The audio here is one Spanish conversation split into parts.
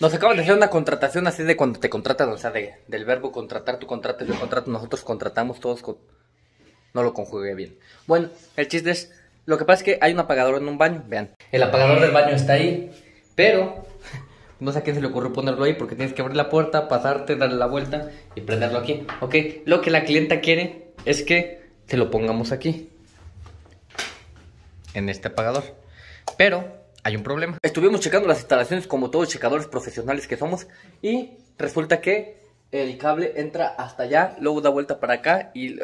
Nos acaban de hacer una contratación así de cuando te contratan, o sea, de, del verbo contratar, tú contratas, yo contrato, nosotros contratamos todos con... No lo conjugué bien. Bueno, el chiste es, lo que pasa es que hay un apagador en un baño, vean. El apagador del baño está ahí, pero no sé a quién se le ocurrió ponerlo ahí porque tienes que abrir la puerta, pasarte, darle la vuelta y prenderlo aquí. Ok, lo que la clienta quiere es que se lo pongamos aquí, en este apagador. Pero hay un problema. Estuvimos checando las instalaciones como todos checadores profesionales que somos y resulta que el cable entra hasta allá, luego da vuelta para acá y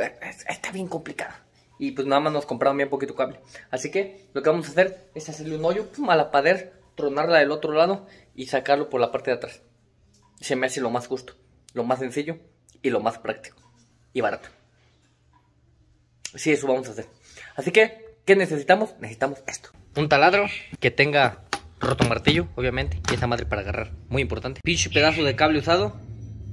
está bien complicado. Y pues nada más nos compraron bien poquito cable. Así que lo que vamos a hacer es hacerle un hoyo a la pader, tronarla del otro lado y sacarlo por la parte de atrás. Se me hace lo más justo, lo más sencillo y lo más práctico y barato. Sí, eso vamos a hacer. Así que, ¿qué necesitamos? Necesitamos esto. Un taladro que tenga roto martillo, obviamente, y esa madre para agarrar, muy importante. Pinche pedazo de cable usado,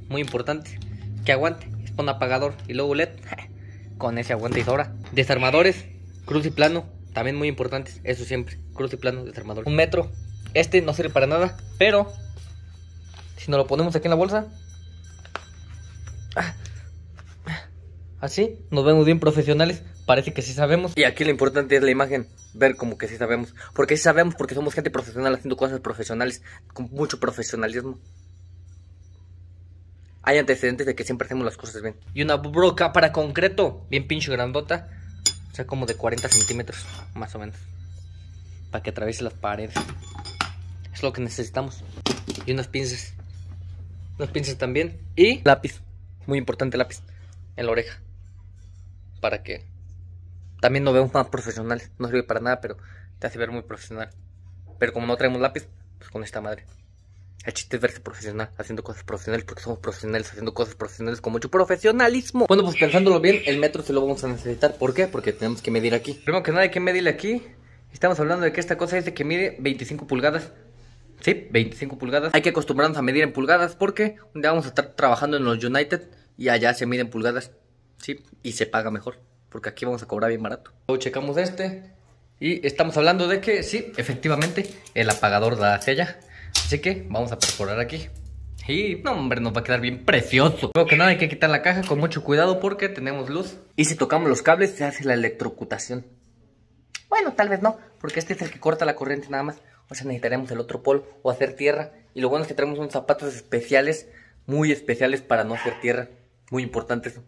muy importante. Que aguante, un apagador y luego LED, con ese aguante y sobra. Desarmadores, cruz y plano, también muy importantes, eso siempre. Cruz y plano, desarmador. Un metro, este no sirve para nada, pero si nos lo ponemos aquí en la bolsa, así nos vemos bien profesionales. Parece que sí sabemos. Y aquí lo importante es la imagen, ver como que sí sabemos. Porque sí sabemos, porque somos gente profesional haciendo cosas profesionales, con mucho profesionalismo. Hay antecedentes de que siempre hacemos las cosas bien. Y una broca para concreto, bien pinche grandota. O sea, como de 40 centímetros, más o menos. Para que atraviese las paredes. Es lo que necesitamos. Y unas pinzas. Unas pinzas también. Y lápiz. Muy importante lápiz. En la oreja. Para que también nos vemos más profesionales. No sirve para nada, pero te hace ver muy profesional. Pero como no traemos lápiz, pues con esta madre. El chiste es verse profesional, haciendo cosas profesionales, porque somos profesionales, haciendo cosas profesionales con mucho profesionalismo. Bueno, pues pensándolo bien, el metro se lo vamos a necesitar. ¿Por qué? Porque tenemos que medir aquí. Primero que nada hay que medirle aquí. Estamos hablando de que esta cosa de que mide 25 pulgadas. Sí, 25 pulgadas. Hay que acostumbrarnos a medir en pulgadas porque un día vamos a estar trabajando en los United y allá se mide en pulgadas. Sí, y se paga mejor. Porque aquí vamos a cobrar bien barato. Luego checamos este. Y estamos hablando de que sí, efectivamente, el apagador da hacia allá. Así que vamos a perforar aquí. Y no, hombre, nos va a quedar bien precioso. Creo que nada, hay que quitar la caja con mucho cuidado porque tenemos luz. Y si tocamos los cables, se hace la electrocutación. Bueno, tal vez no, porque este es el que corta la corriente nada más. O sea, necesitaremos el otro polo o hacer tierra. Y lo bueno es que tenemos unos zapatos especiales, muy especiales para no hacer tierra. Muy importantes.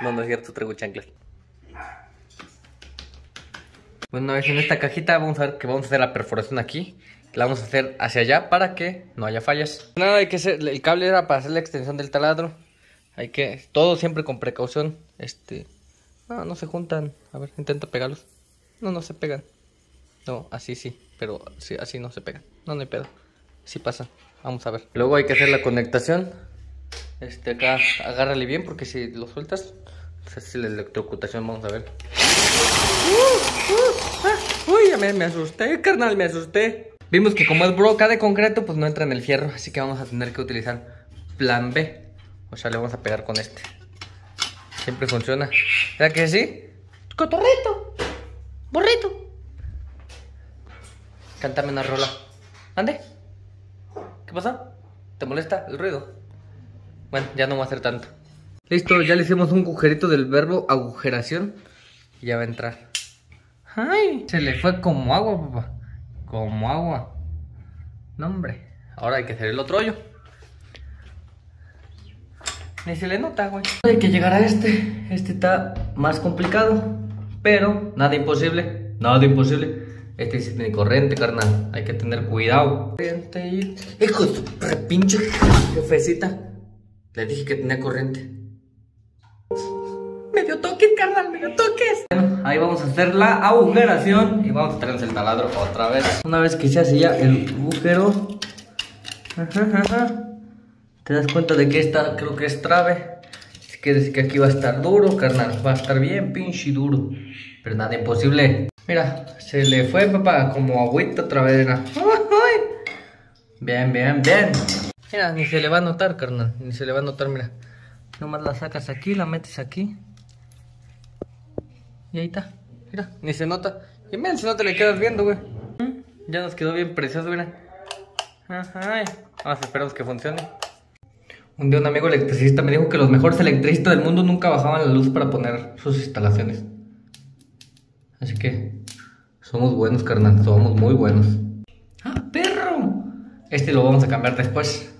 No, no es cierto, traigo chanclas. Bueno, una vez en esta cajita vamos a ver que vamos a hacer la perforación aquí. La vamos a hacer hacia allá para que no haya fallas. Nada, hay que hacer, el cable era para hacer la extensión del taladro. Hay que, todo siempre con precaución. Este, no, no se juntan. A ver, intento pegarlos. No, no se pegan. No, así sí, pero sí, así no se pegan. No, no hay pedo. Sí pasa. Vamos a ver. Luego hay que hacer la conectación. Este, acá agárrale bien porque si lo sueltas, se hace la electrocutación. Vamos a ver. Uy, ya me, me asusté, carnal, me asusté. Vimos que como es broca de concreto, pues no entra en el fierro. Así que vamos a tener que utilizar plan B. O sea, le vamos a pegar con este. Siempre funciona. ¿Verdad que sí? ¡Cotorrito! ¡Borrito! Cántame una rola. ¿Ande? ¿Qué pasa? ¿Te molesta el ruido? Bueno, ya no va a hacer tanto. Listo, ya le hicimos un agujerito del verbo agujeración. Y ya va a entrar. ¡Ay! Se le fue como agua, papá. Como agua. No, hombre. Ahora hay que hacer el otro hoyo. Ni se le nota, güey. Hay que llegar a este. Este está más complicado. Pero nada imposible. Nada imposible. Este sí tiene corriente, carnal. Hay que tener cuidado. Corriente y... Hijo de su repinche jefecita. Le dije que tenía corriente. Toques, carnal, me dio toques. Bueno, ahí vamos a hacer la agujeración y vamos a traernos el taladro otra vez. Una vez que se hace ya el agujero, ajá, ajá, te das cuenta de que esta creo que es trave. Es que decir que aquí va a estar duro, carnal. Va a estar bien pinche duro. Pero nada imposible. Mira, se le fue, papá, como agüita otra vez. Mira. Bien, bien, bien. Mira, ni se le va a notar, carnal. Ni se le va a notar, mira. Nomás la sacas aquí, la metes aquí. Y ahí está. Mira, ni se nota. Y mira, si no te le quedas viendo, güey. Ya nos quedó bien precioso, mira. Ajá. Vamos, esperamos que funcione. Un día un amigo electricista me dijo que los mejores electricistas del mundo nunca bajaban la luz para poner sus instalaciones. Así que somos buenos, carnal, somos muy buenos. ¡Ah, perro! Este lo vamos a cambiar después.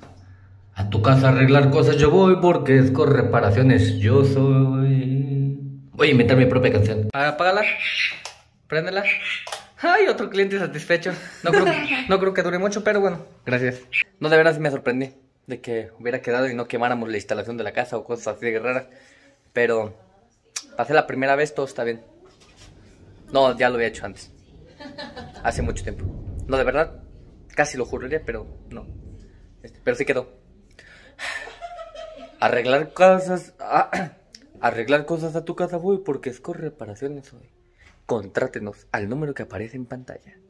A tu casa a arreglar cosas yo voy porque es con reparaciones. Yo soy. Voy a inventar mi propia canción. Apágala. Préndela. Ay, otro cliente satisfecho. No creo, no creo que dure mucho, pero bueno, gracias. No, de verdad sí me sorprendí de que hubiera quedado y no quemáramos la instalación de la casa o cosas así de raras. Pero pasé la primera vez, todo está bien. No, ya lo había hecho antes. Hace mucho tiempo. No, de verdad, casi lo juraría, pero no. Este, pero sí quedó. Arreglar cosas. Arreglar cosas a tu casa voy porque es con reparaciones hoy. Contrátenos al número que aparece en pantalla.